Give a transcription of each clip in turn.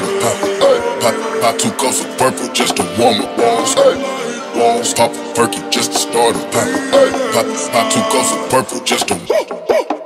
started popping. Pop, pop two cups of purple just to warm up. Walls Walls, pop a perky just to start a pop. Pop, pop two cups of purple just to.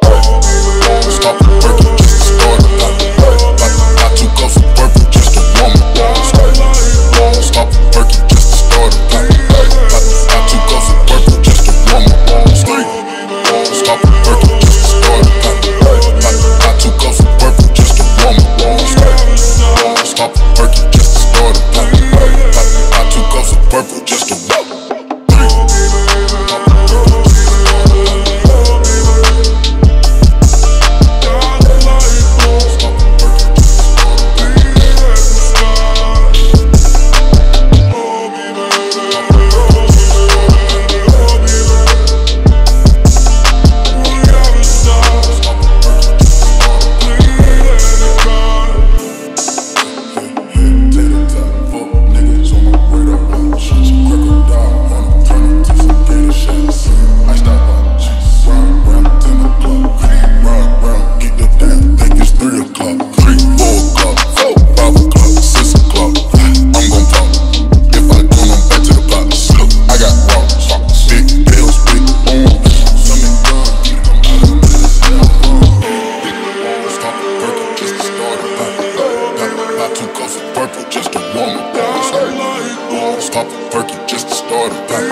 Pop two cups of purple just to warm up. Let's pop a perky just to start a pop.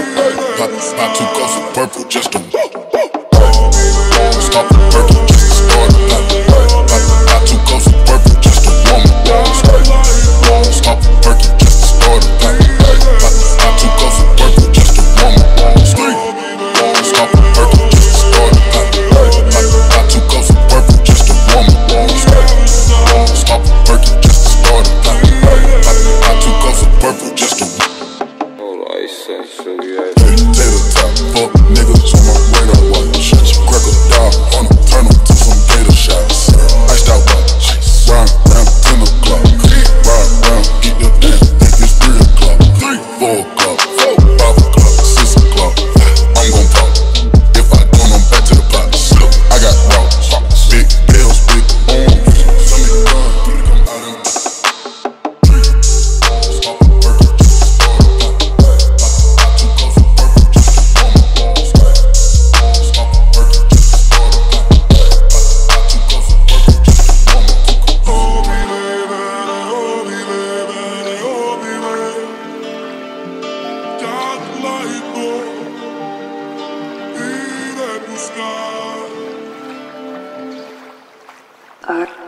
Pop, pop two cups of purple just to. Art.